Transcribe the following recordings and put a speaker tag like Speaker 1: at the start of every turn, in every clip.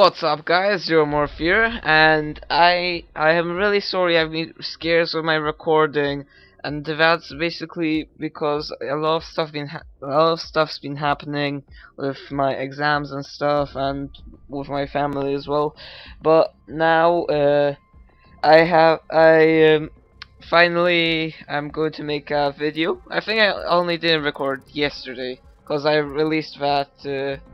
Speaker 1: What's up guys, Zero Morph here, and I I am really sorry I've been scared with my recording and that's basically because a lot of stuff been a lot of stuff's been happening with my exams and stuff and with my family as well. But now uh, I have I um, finally I'm going to make a video. I think I only didn't record yesterday because I released that uh,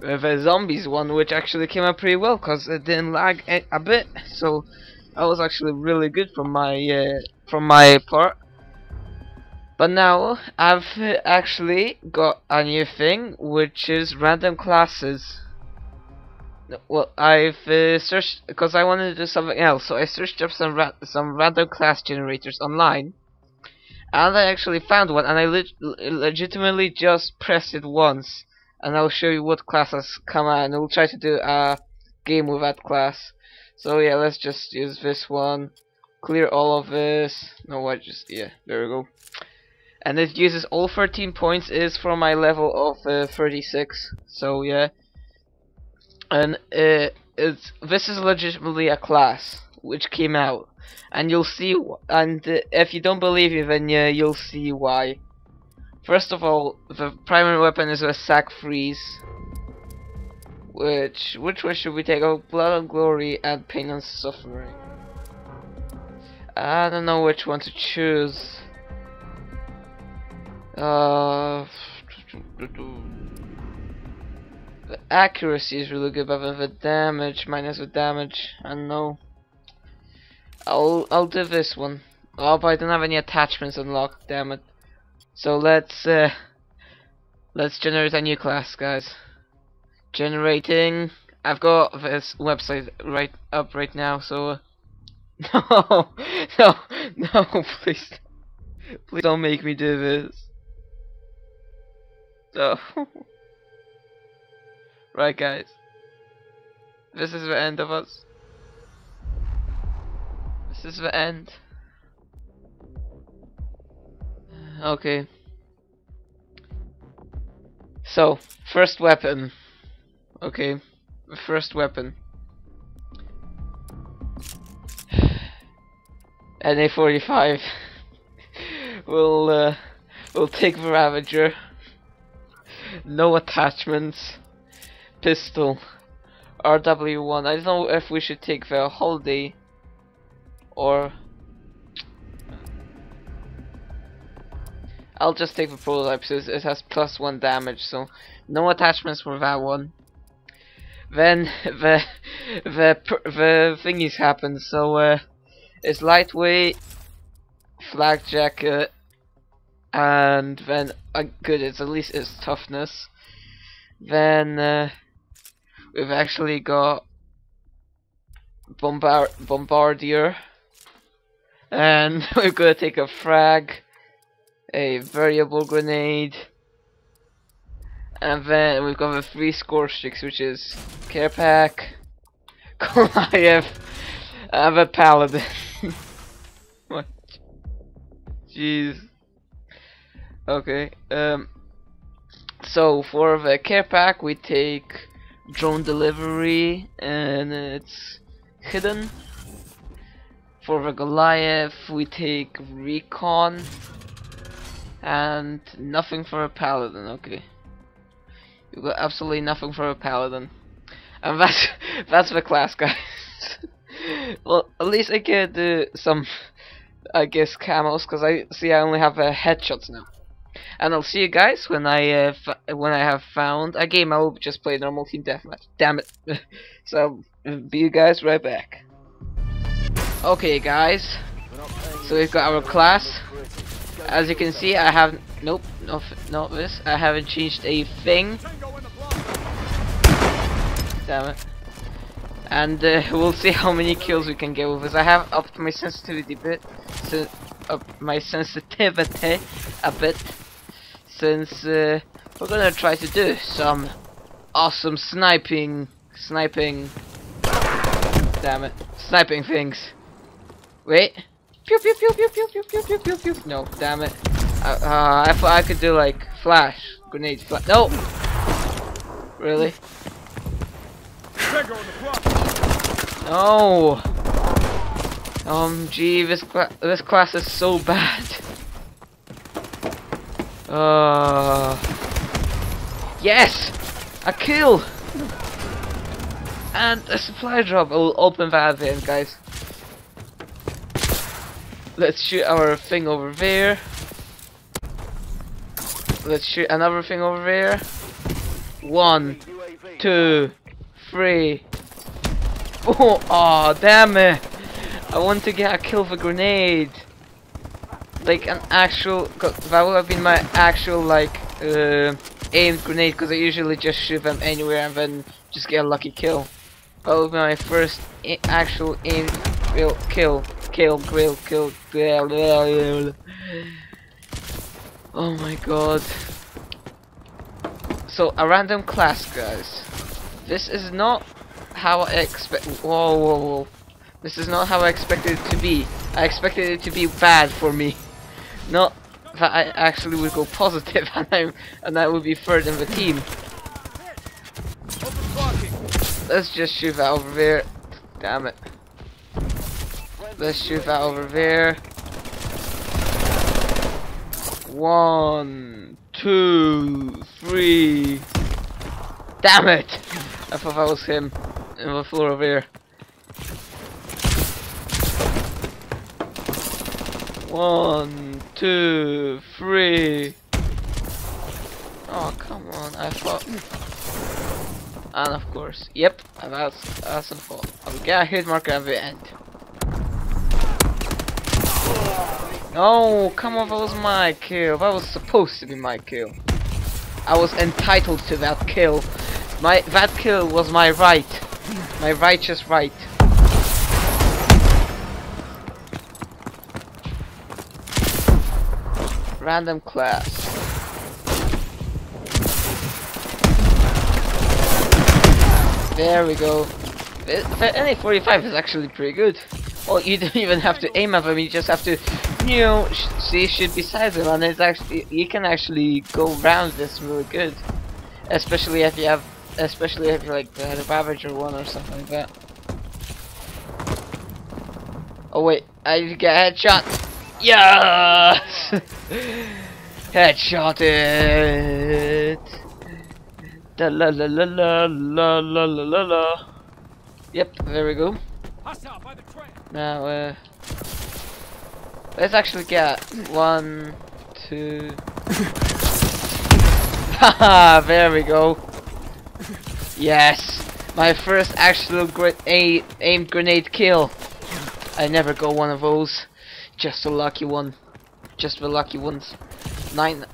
Speaker 1: the zombies one which actually came out pretty well because it didn't lag a, a, bit. So that was actually really good from my uh, from my part. But now I've actually got a new thing which is random classes. Well I've uh, searched because I wanted to do something else so I searched up some ra some random class generators online and I actually found one and I le legitimately just pressed it once and I'll show you what class has come out and we'll try to do a game with that class. So yeah let's just use this one. Clear all of this. No what just yeah there we go. And it uses all 13 points is from my level of uh, 36 so yeah. And uh, it's this is legitimately a class which came out. And you'll see and uh, if you don't believe me then yeah, you'll see why First of all, the primary weapon is a SAC3. Which which one should we take? Oh, blood and glory and pain and suffering. I don't know which one to choose. Uh, the accuracy is really good, but the damage minus the damage, I know. I'll I'll do this one. Oh, but I don't have any attachments unlocked. Damn it. So let's uh, let's generate a new class, guys. Generating. I've got this website right up right now, so uh, no, no, no, please, please don't make me do this. No. right, guys. This is the end of us. This is the end. Okay. So, first weapon. Okay, first weapon. NA45. we'll uh, we'll take the Ravager. No attachments. Pistol. RW1. I don't know if we should take the Holiday or I'll just take the prototype since it has plus one damage, so no attachments for that one. Then the the the thingies happen. So uh, it's lightweight, flak jacket, and then uh, good. It's at least its toughness. Then uh, we've actually got bombard bombardier, and we're gonna take a frag a variable grenade, and then we've got the three score sticks, which is care pack, Goliath, and the paladin. what? Jeez. Okay. Um. So for the care pack, we take drone delivery, and it's hidden. For the Goliath, we take recon and nothing for a paladin, okay. You got absolutely nothing for a paladin. And that's that's the class guys. well at least I get uh, some I guess camos because I see I only have uh, headshots now. And I'll see you guys when I uh, when I have found a game I will just play normal team deathmatch. Damn it. so be you guys right back. Okay guys. So we've got our class as you can see, I have nope, no, not this. I haven't changed a thing. Damn it. And uh, we'll see how many kills we can get with this. I have upped my sensitivity a bit, so up my sensitivity a bit, since uh, we're gonna try to do some awesome sniping, sniping. Damn it, sniping things. Wait. Pew pew pew pew pew pew pew pew pew pew. No, damn it. Uh, uh, I thought I could do like flash grenades. Fla no. Really? No. Um, gee, this cla this class is so bad. Uh. Yes, a kill and a supply drop. I will open that then, guys. Let's shoot our thing over there. Let's shoot another thing over there. One, two, three. Oh, oh, damn it! I want to get a kill with a grenade. Like an actual, that would have been my actual like uh, aimed grenade because I usually just shoot them anywhere and then just get a lucky kill. That would be my first actual aimed kill, kill, kill, kill, grill. Oh my god. So a random class, guys. This is not how I expect. Whoa, whoa, whoa. This is not how I expected it to be. I expected it to be bad for me. Not that I actually would go positive and I and I would be third in the team. Let's just shoot that over there. Damn it. Let's shoot that over there. One, two, three. Damn it! I thought that was him in the floor over here. One, two, three. Oh, come on, I thought... And of course, yep, that's, that's a fall. I will get a hit marker at the end. Oh, come on, that was my kill. That was supposed to be my kill. I was entitled to that kill. My That kill was my right. My righteous right. Random class. There we go. The NA45 is actually pretty good. Well, you don't even have to aim at them, you just have to, you know, sh see shoot beside them, and it's actually, you can actually go around this really good. Especially if you have, especially if you like the Ravager one or something like that. Oh wait, I need to get a headshot. Yes! Headshot it! Da la la la la la la la la la. Yep, there we go. Now, uh, let's actually get one, two. Haha, there we go. Yes, my first actual gra aimed grenade kill. I never got one of those. Just a lucky one. Just the lucky ones. Nine.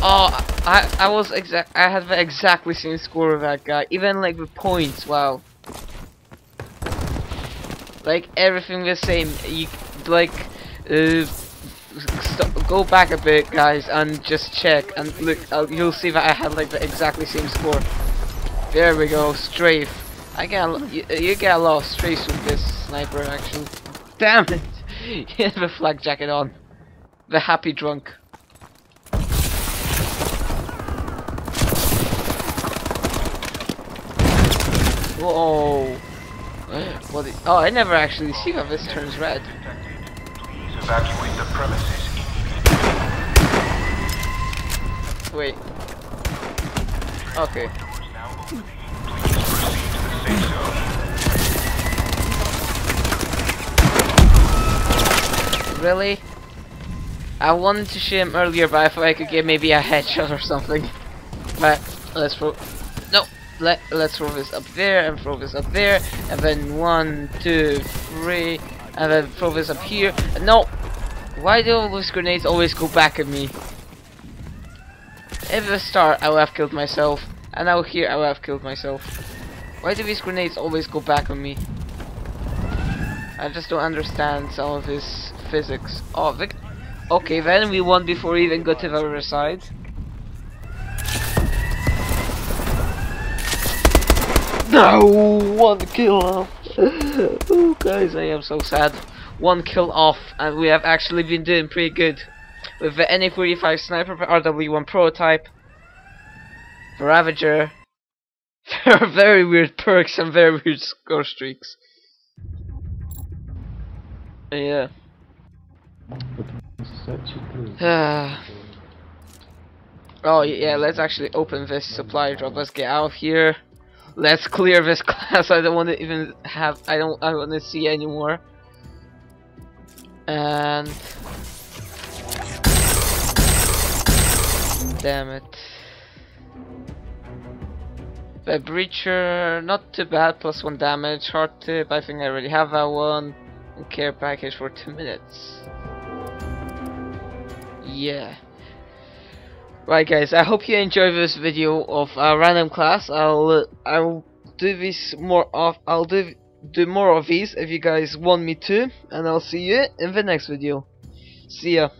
Speaker 1: Oh, I I was exact. I had the exactly same score of that guy. Even like the points. Wow. Like everything the same. You like. Uh, go back a bit, guys, and just check and look. Uh, you'll see that I had like the exactly same score. There we go. Strafe. I get a, you, you get a lot of strafes with this sniper, action. Damn it. he has the flak jacket on. The happy drunk. Whoa. What is, oh, I never actually see how this turns red.
Speaker 2: Evacuate the premises
Speaker 1: Wait. Okay. Really? I wanted to shoot him earlier, but I thought I could get maybe a headshot or something. But let's throw. No, let let's throw this up there and throw this up there, and then one, two, three, and then throw this up here. No, why do all those grenades always go back at me? If the start, I would have killed myself, and now here I would have killed myself. Why do these grenades always go back on me? I just don't understand some of his physics. Oh, Vic okay, then we won before we even got to the other side. No, one kill. oh, guys, I am so sad. One kill off, and we have actually been doing pretty good with the NA45 sniper, RW1 prototype, the Ravager, there are very weird perks and very weird score streaks. Yeah. Ah. oh yeah, let's actually open this supply drop. Let's get out of here. Let's clear this class. I don't want to even have. I don't. I want to see anymore. And damn it. The breacher, not too bad, plus one damage. Hard tip, I think I already have that one. And care package for two minutes. Yeah. Right guys, I hope you enjoyed this video of a random class. I'll I'll do this more of I'll do do more of these if you guys want me to, and I'll see you in the next video. See ya.